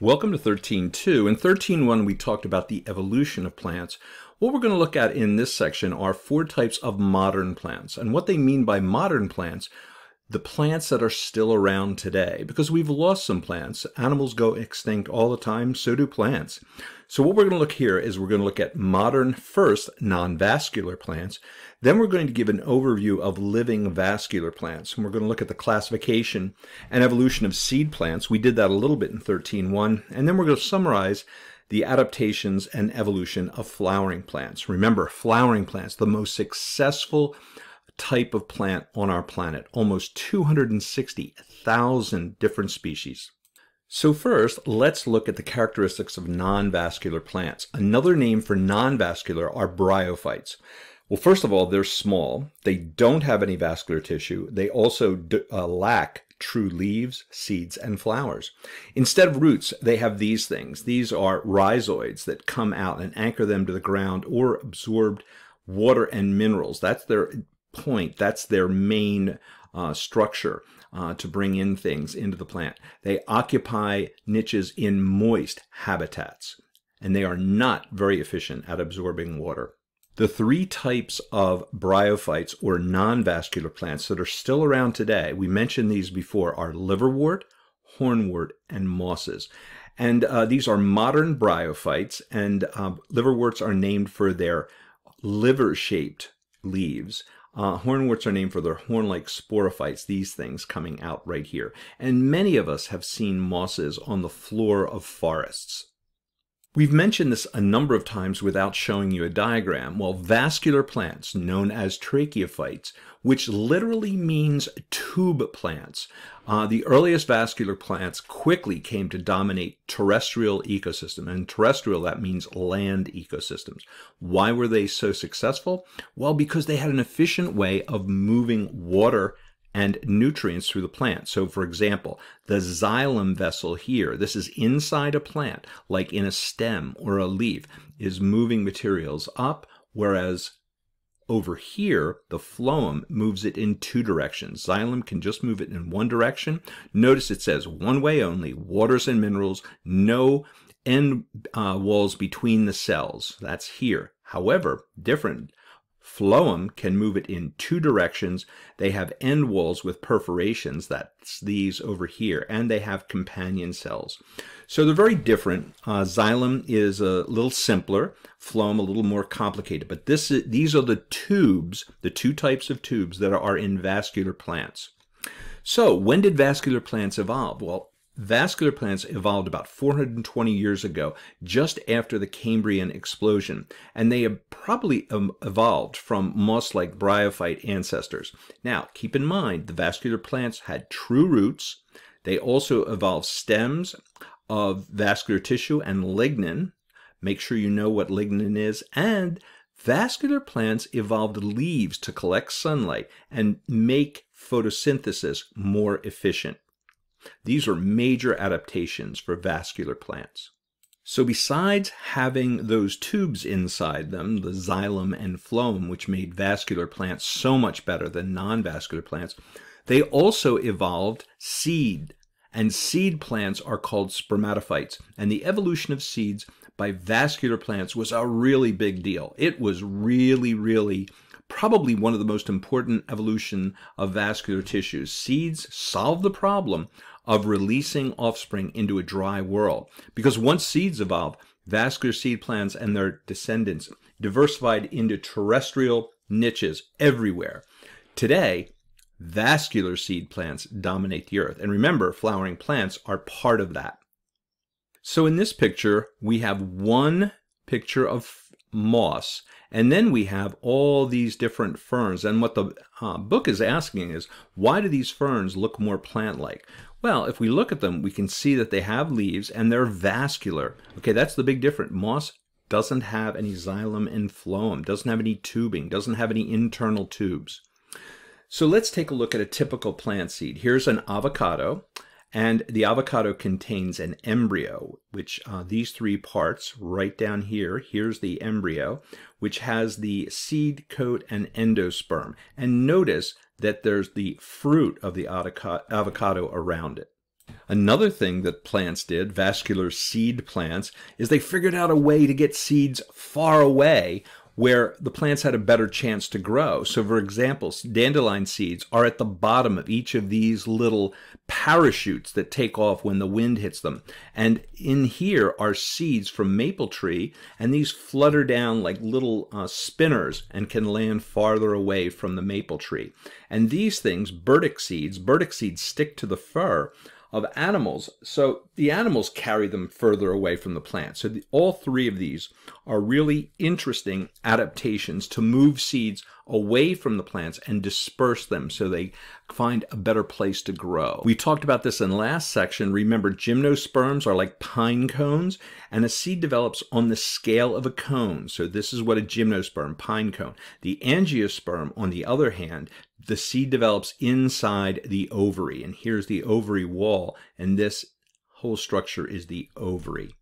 Welcome to 13.2. In 13.1, we talked about the evolution of plants. What we're going to look at in this section are four types of modern plants. And what they mean by modern plants, the plants that are still around today. Because we've lost some plants. Animals go extinct all the time, so do plants. So what we're going to look here is we're going to look at modern, first, non-vascular plants. Then we're going to give an overview of living vascular plants. And we're going to look at the classification and evolution of seed plants. We did that a little bit in 13.1. And then we're going to summarize the adaptations and evolution of flowering plants. Remember, flowering plants, the most successful type of plant on our planet, almost 260,000 different species. So first, let's look at the characteristics of non-vascular plants. Another name for non-vascular are bryophytes. Well, first of all, they're small. They don't have any vascular tissue. They also uh, lack true leaves, seeds, and flowers. Instead of roots, they have these things. These are rhizoids that come out and anchor them to the ground or absorbed water and minerals. That's their point. That's their main uh, structure uh, to bring in things into the plant. They occupy niches in moist habitats, and they are not very efficient at absorbing water. The three types of bryophytes or non-vascular plants that are still around today, we mentioned these before, are liverwort, hornwort, and mosses. And uh, these are modern bryophytes, and uh, liverworts are named for their liver-shaped leaves. Uh, hornworts are named for their horn-like sporophytes, these things coming out right here. And many of us have seen mosses on the floor of forests. We've mentioned this a number of times without showing you a diagram. Well, vascular plants, known as tracheophytes, which literally means tube plants, uh, the earliest vascular plants quickly came to dominate terrestrial ecosystems. And terrestrial, that means land ecosystems. Why were they so successful? Well, because they had an efficient way of moving water and nutrients through the plant. So for example, the xylem vessel here, this is inside a plant, like in a stem or a leaf, is moving materials up, whereas over here, the phloem moves it in two directions. Xylem can just move it in one direction. Notice it says one way only, waters and minerals, no end uh, walls between the cells. That's here. However, different Phloem can move it in two directions. They have end walls with perforations, that's these over here, and they have companion cells. So they're very different. Uh, xylem is a little simpler, phloem a little more complicated, but this is, these are the tubes, the two types of tubes that are in vascular plants. So when did vascular plants evolve? Well, Vascular plants evolved about 420 years ago, just after the Cambrian explosion, and they probably um, evolved from moss-like bryophyte ancestors. Now, keep in mind, the vascular plants had true roots. They also evolved stems of vascular tissue and lignin. Make sure you know what lignin is. And vascular plants evolved leaves to collect sunlight and make photosynthesis more efficient. These are major adaptations for vascular plants. So besides having those tubes inside them, the xylem and phloem, which made vascular plants so much better than non-vascular plants, they also evolved seed. And seed plants are called spermatophytes. And the evolution of seeds by vascular plants was a really big deal. It was really, really probably one of the most important evolution of vascular tissues. Seeds solve the problem of releasing offspring into a dry world. Because once seeds evolved, vascular seed plants and their descendants diversified into terrestrial niches everywhere. Today, vascular seed plants dominate the earth. And remember, flowering plants are part of that. So in this picture, we have one picture of moss and then we have all these different ferns. And what the uh, book is asking is, why do these ferns look more plant-like? Well, if we look at them, we can see that they have leaves and they're vascular. Okay, that's the big difference. Moss doesn't have any xylem and phloem, doesn't have any tubing, doesn't have any internal tubes. So let's take a look at a typical plant seed. Here's an avocado. And the avocado contains an embryo, which uh, these three parts right down here, here's the embryo, which has the seed coat and endosperm. And notice that there's the fruit of the avocado around it. Another thing that plants did, vascular seed plants, is they figured out a way to get seeds far away where the plants had a better chance to grow. So, for example, dandelion seeds are at the bottom of each of these little parachutes that take off when the wind hits them. And in here are seeds from maple tree, and these flutter down like little uh, spinners and can land farther away from the maple tree. And these things, burdock seeds, burdock seeds stick to the fur of animals. So the animals carry them further away from the plant. So the, all three of these are really interesting adaptations to move seeds away from the plants and disperse them so they find a better place to grow. We talked about this in last section. Remember, gymnosperms are like pine cones, and a seed develops on the scale of a cone. So this is what a gymnosperm, pine cone. The angiosperm, on the other hand, the seed develops inside the ovary. And here's the ovary wall, and this whole structure is the ovary.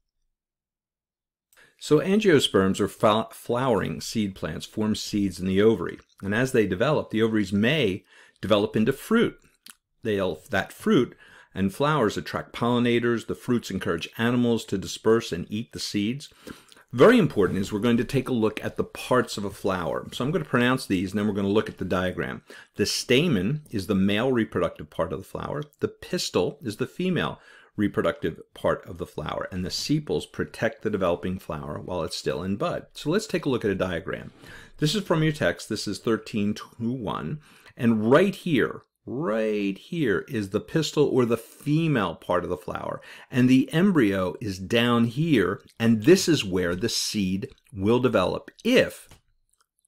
So angiosperms are flowering seed plants, form seeds in the ovary. And as they develop, the ovaries may develop into fruit. They'll, that fruit and flowers attract pollinators. The fruits encourage animals to disperse and eat the seeds. Very important is we're going to take a look at the parts of a flower. So I'm going to pronounce these and then we're going to look at the diagram. The stamen is the male reproductive part of the flower. The pistil is the female reproductive part of the flower, and the sepals protect the developing flower while it's still in bud. So let's take a look at a diagram. This is from your text. This is 13.2.1. And right here, right here is the pistil or the female part of the flower. And the embryo is down here, and this is where the seed will develop if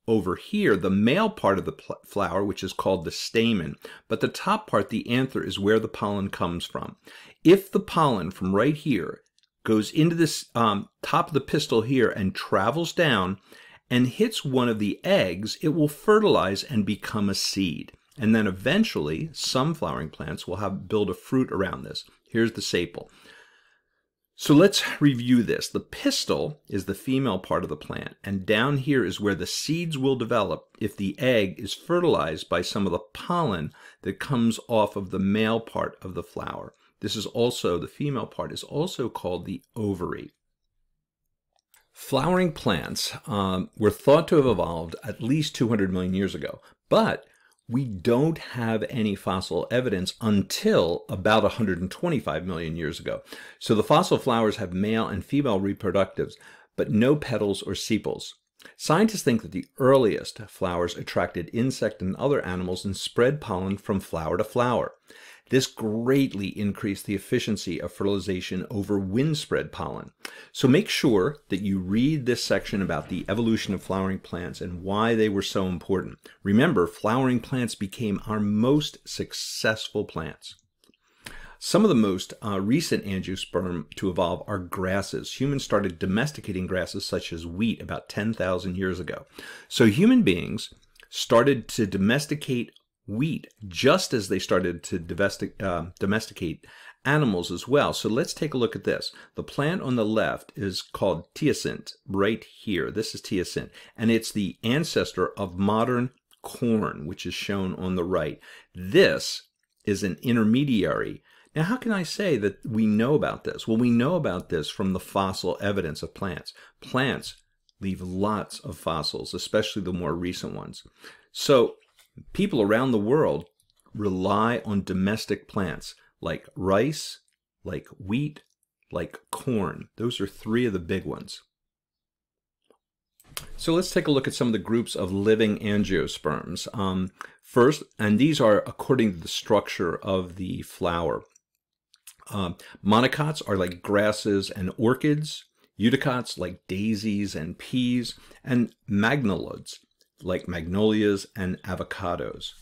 over here, the male part of the flower, which is called the stamen, but the top part, the anther, is where the pollen comes from. If the pollen from right here goes into this um, top of the pistil here and travels down and hits one of the eggs, it will fertilize and become a seed. And then eventually, some flowering plants will have build a fruit around this. Here's the sepal. So let's review this. The pistil is the female part of the plant, and down here is where the seeds will develop if the egg is fertilized by some of the pollen that comes off of the male part of the flower. This is also, the female part is also called the ovary. Flowering plants um, were thought to have evolved at least 200 million years ago, but we don't have any fossil evidence until about 125 million years ago. So the fossil flowers have male and female reproductives, but no petals or sepals. Scientists think that the earliest flowers attracted insect and other animals and spread pollen from flower to flower. This greatly increased the efficiency of fertilization over wind-spread pollen. So make sure that you read this section about the evolution of flowering plants and why they were so important. Remember, flowering plants became our most successful plants. Some of the most uh, recent angiosperm to evolve are grasses. Humans started domesticating grasses such as wheat about 10,000 years ago. So human beings started to domesticate wheat, just as they started to domestic, uh, domesticate animals as well. So let's take a look at this. The plant on the left is called teosinte, right here. This is teosinte, and it's the ancestor of modern corn, which is shown on the right. This is an intermediary. Now, how can I say that we know about this? Well, we know about this from the fossil evidence of plants. Plants leave lots of fossils, especially the more recent ones. So people around the world rely on domestic plants like rice, like wheat, like corn. Those are three of the big ones. So let's take a look at some of the groups of living angiosperms. Um, first, and these are according to the structure of the flower. Um, monocots are like grasses and orchids, eudicots like daisies and peas, and magnoliids like magnolias and avocados.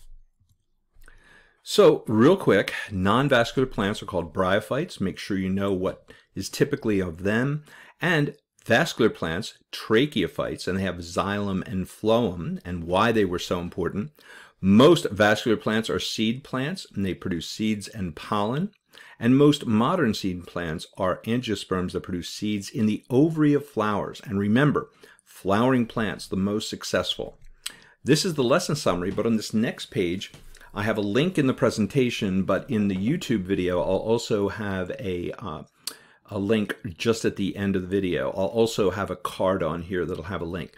So real quick, non-vascular plants are called bryophytes. Make sure you know what is typically of them. And vascular plants, tracheophytes, and they have xylem and phloem, and why they were so important. Most vascular plants are seed plants, and they produce seeds and pollen. And most modern seed plants are angiosperms that produce seeds in the ovary of flowers. And remember, flowering plants, the most successful. This is the lesson summary, but on this next page, I have a link in the presentation, but in the YouTube video, I'll also have a uh, a link just at the end of the video. I'll also have a card on here that'll have a link.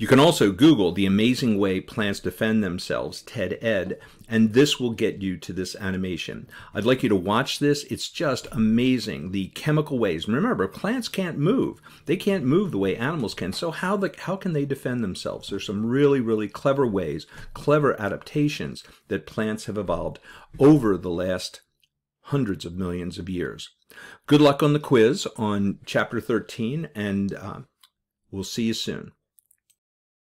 You can also Google the amazing way plants defend themselves, TED Ed, and this will get you to this animation. I'd like you to watch this. It's just amazing. The chemical ways. Remember, plants can't move. They can't move the way animals can. So how the, how can they defend themselves? There's some really, really clever ways, clever adaptations that plants have evolved over the last hundreds of millions of years. Good luck on the quiz on chapter 13, and uh, we'll see you soon.